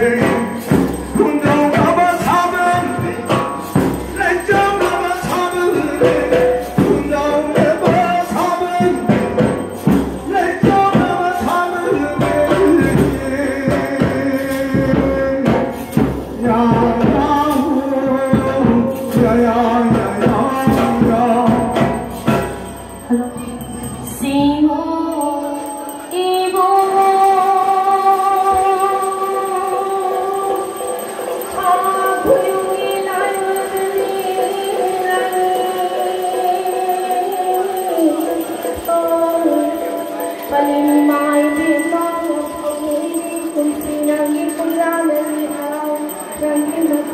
day.